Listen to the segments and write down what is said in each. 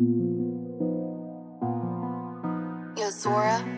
Yo, Zora.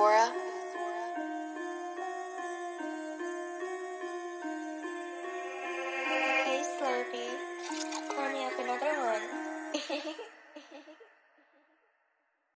Zora.